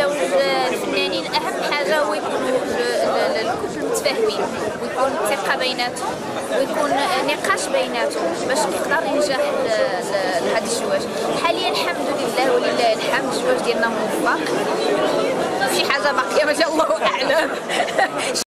زوج الفنانين أهم حاجة هو يكونوا الكل متفاهمين ويكون ثقه بيناتهم ويكون نقاش بيناتهم باش يقدر ينجح هذا الزواج حاليا الحمد لله ولله الحمد الزواج ديالنا موفق. شي حاجة باقية ما شاء الله أعلم.